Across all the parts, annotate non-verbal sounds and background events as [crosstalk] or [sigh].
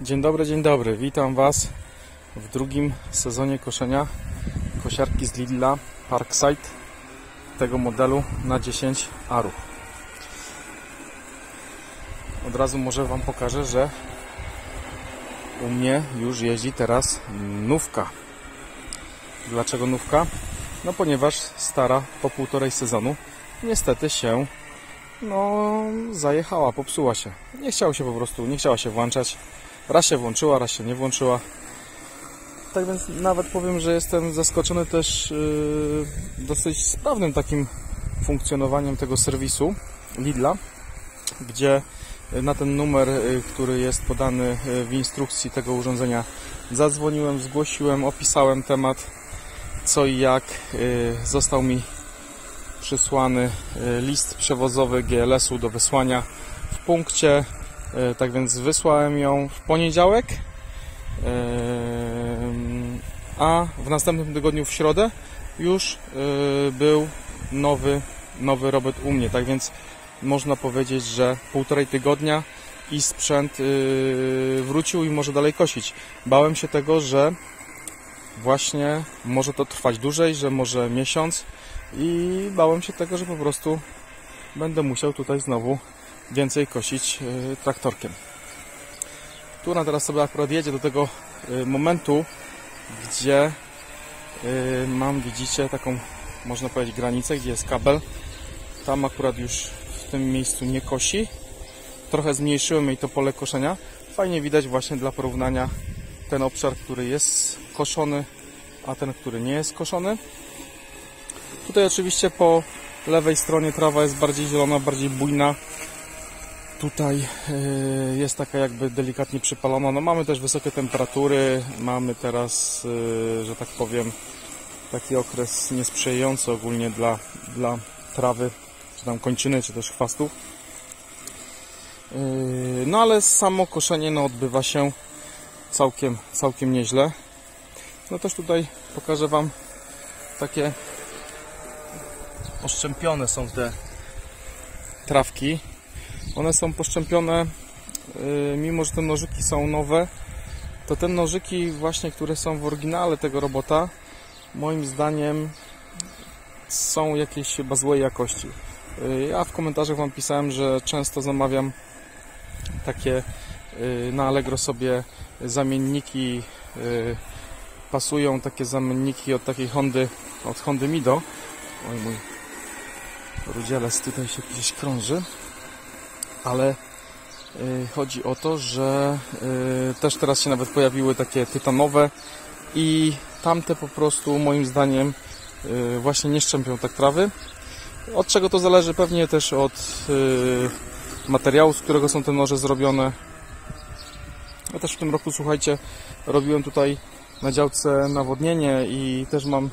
Dzień dobry, dzień dobry. Witam Was w drugim sezonie koszenia kosiarki z Lidla Parkside tego modelu na 10 arów. Od razu może Wam pokażę, że u mnie już jeździ teraz nówka. Dlaczego nówka? No ponieważ stara po półtorej sezonu niestety się no zajechała, popsuła się. Nie chciało się po prostu, nie chciała się włączać. Raz się włączyła, raz się nie włączyła. Tak więc nawet powiem, że jestem zaskoczony też yy, dosyć sprawnym takim funkcjonowaniem tego serwisu Lidla, gdzie na ten numer, yy, który jest podany yy, w instrukcji tego urządzenia zadzwoniłem, zgłosiłem, opisałem temat, co i jak. Został mi przysłany list przewozowy GLS-u do wysłania w punkcie tak więc wysłałem ją w poniedziałek, e, a w następnym tygodniu w środę już e, był nowy, nowy robot u mnie. Tak więc można powiedzieć, że półtorej tygodnia i sprzęt wrócił i może dalej kosić. Bałem się tego, że właśnie może to trwać dłużej, że może miesiąc i bałem się tego, że po prostu będę musiał tutaj znowu więcej kosić e, traktorkiem. Ona teraz sobie akurat jedzie do tego e, momentu, gdzie e, mam, widzicie, taką, można powiedzieć, granicę, gdzie jest kabel. Tam akurat już w tym miejscu nie kosi. Trochę zmniejszyłem jej to pole koszenia. Fajnie widać właśnie dla porównania ten obszar, który jest koszony, a ten, który nie jest koszony. Tutaj oczywiście po lewej stronie trawa jest bardziej zielona, bardziej bujna tutaj e, jest taka jakby delikatnie przypalona. No mamy też wysokie temperatury, mamy teraz, e, że tak powiem, taki okres niesprzyjający ogólnie dla, dla trawy, czy tam kończyny, czy też chwastów. E, no ale samo koszenie no, odbywa się całkiem, całkiem nieźle. No też tutaj pokażę Wam takie oszczępione są te trawki one są poszczępione, y, mimo że te nożyki są nowe, to te nożyki właśnie, które są w oryginale tego robota, moim zdaniem są jakieś chyba złej jakości. Y, ja w komentarzach Wam pisałem, że często zamawiam takie y, na Allegro sobie zamienniki pasują takie zamienniki od takiej Hondy od Hondy Mido oj mój rudzielec tutaj się gdzieś krąży ale y, chodzi o to, że y, też teraz się nawet pojawiły takie tytanowe i tamte po prostu moim zdaniem y, właśnie nie szczępią tak trawy. Od czego to zależy? Pewnie też od materiału, z którego są te noże zrobione. Ja też w tym roku, słuchajcie, robiłem tutaj na działce nawodnienie i też mam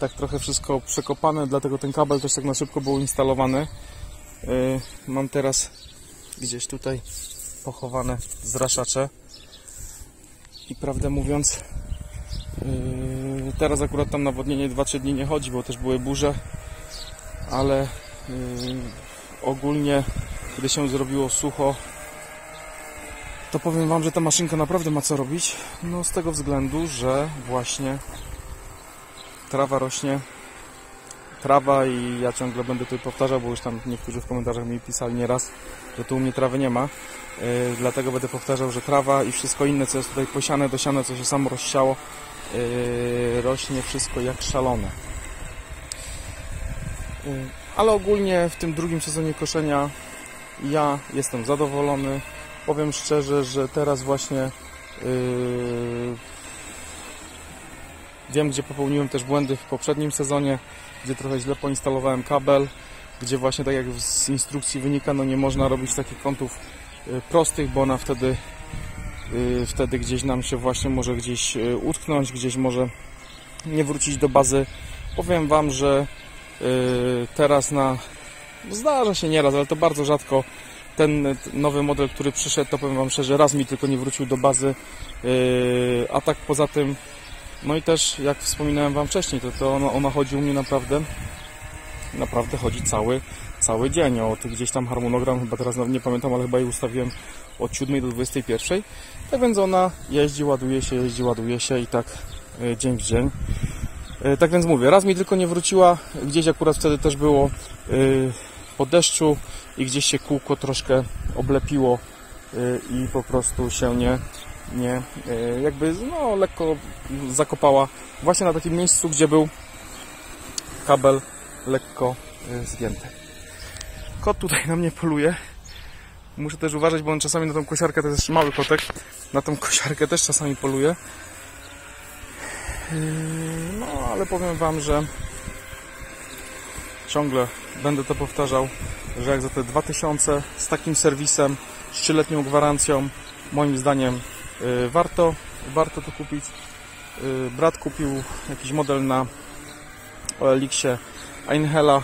tak trochę wszystko przekopane, dlatego ten kabel też tak na szybko był instalowany. Mam teraz gdzieś tutaj pochowane zraszacze. I prawdę mówiąc yy, teraz akurat tam nawodnienie 2-3 dni nie chodzi, bo też były burze ale yy, ogólnie gdy się zrobiło sucho to powiem Wam, że ta maszynka naprawdę ma co robić. No z tego względu, że właśnie trawa rośnie trawa i ja ciągle będę tutaj powtarzał, bo już tam niektórzy w komentarzach mi pisali nieraz, że tu u mnie trawy nie ma. Yy, dlatego będę powtarzał, że trawa i wszystko inne, co jest tutaj posiane, dosiane, co się samo rozsiało, yy, rośnie wszystko jak szalone. Yy, ale ogólnie w tym drugim sezonie koszenia ja jestem zadowolony. Powiem szczerze, że teraz właśnie wiem, gdzie popełniłem też błędy w poprzednim sezonie gdzie trochę źle poinstalowałem kabel, gdzie właśnie tak jak z instrukcji wynika, no nie można robić takich kątów y, prostych, bo ona wtedy y, wtedy gdzieś nam się właśnie może gdzieś y, utknąć, gdzieś może nie wrócić do bazy. Powiem Wam, że teraz na zdarza się nieraz, ale to bardzo rzadko ten nowy model, który przyszedł, to powiem Wam szczerze, raz mi tylko nie wrócił do bazy, a tak poza tym no i też, jak wspominałem Wam wcześniej, to, to ona, ona chodzi u mnie naprawdę, naprawdę chodzi cały, cały dzień, od gdzieś tam harmonogram, chyba teraz nie pamiętam, ale chyba jej ustawiłem od 7 do 21. Tak więc ona jeździ, ładuje się, jeździ, ładuje się i tak y, dzień w dzień. Y, Tak więc mówię, raz mi tylko nie wróciła, gdzieś akurat wtedy też było y, po deszczu i gdzieś się kółko troszkę oblepiło i po prostu się nie, nie y, jakby no, lekko zakopała właśnie na takim miejscu, gdzie był kabel lekko y, zgięty. Kot tutaj na mnie poluje. Muszę też uważać, bo on czasami na tą kosiarkę, to jest mały kotek, na tą kosiarkę też czasami poluje. Yy, No, ale powiem Wam, że ciągle będę to powtarzał, że jak za te 2000 z takim serwisem, z 3-letnią gwarancją, moim zdaniem warto, warto to kupić. Yy, Brat kupił jakiś model na OLX-ie Einhela.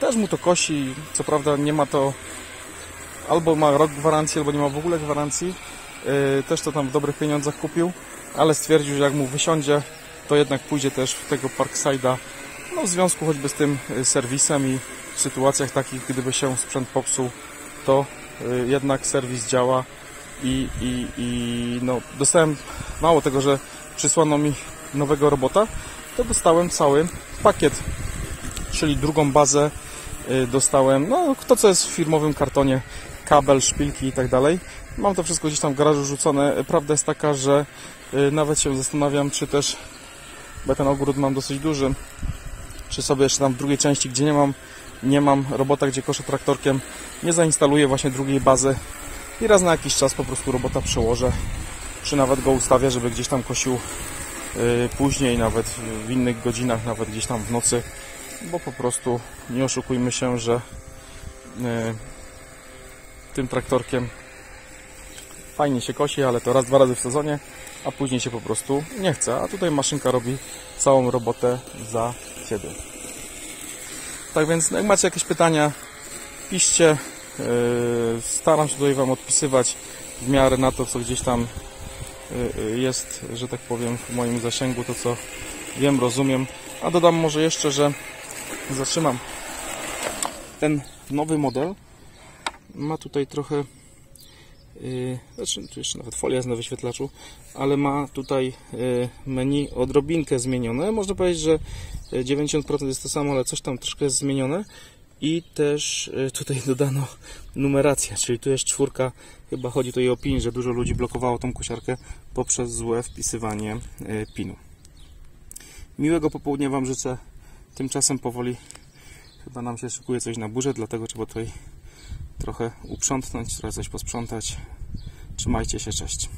Też mu to kosi, co prawda nie ma to albo ma rok gwarancji, albo nie ma w ogóle gwarancji. Yy, Też to tam w dobrych pieniądzach kupił, ale stwierdził, że jak mu wysiądzie, to jednak pójdzie też w tego Parkside'a, no w związku choćby z tym y, serwisem i w sytuacjach takich, gdyby się sprzęt popsuł, to y, jednak serwis działa i, i, i no, dostałem, mało tego, że przysłano mi nowego robota, to dostałem cały pakiet, czyli drugą bazę y, dostałem, no to co jest w firmowym kartonie, kabel, szpilki i tak dalej. Mam to wszystko gdzieś tam w garażu rzucone. Prawda jest taka, że y, nawet się zastanawiam, czy też, bo ten ogród mam dosyć duży, czy sobie jeszcze tam w drugiej części, gdzie nie mam, nie mam robota, gdzie koszę traktorkiem, nie zainstaluję właśnie drugiej bazy i raz na jakiś czas po prostu robota przełożę, czy nawet go ustawię, żeby gdzieś tam kosił y, później, nawet w innych godzinach, nawet gdzieś tam w nocy, bo po prostu nie oszukujmy się, że y, tym traktorkiem fajnie się kosi, ale to raz, dwa razy w sezonie, a później się po prostu nie chce. A tutaj maszynka robi całą robotę za Ciebie. Tak więc jak macie jakieś pytania, piszcie. Yy, Staram się tutaj Wam odpisywać w miarę na to, co gdzieś tam yy, jest, że tak powiem, w moim zasięgu, to co wiem, rozumiem. A dodam może jeszcze, że zatrzymam ten nowy model. Ma tutaj trochę Znaczy, tu jeszcze nawet folia jest na wyświetlaczu, ale ma tutaj menu odrobinkę zmienione. Można powiedzieć, że yy, 90% jest to samo, ale coś tam troszkę jest zmienione. I też yy, tutaj [laughs] dodano numerację, czyli tu jest czwórka. Chyba chodzi tutaj o pin, że dużo ludzi blokowało tą kosiarkę poprzez złe wpisywanie yy, pinu. Miłego popołudnia Wam życzę. Tymczasem powoli chyba nam się szykuje coś na burzę, dlatego trzeba tutaj trochę uprzątnąć, trochę coś posprzątać. Trzymajcie się, cześć.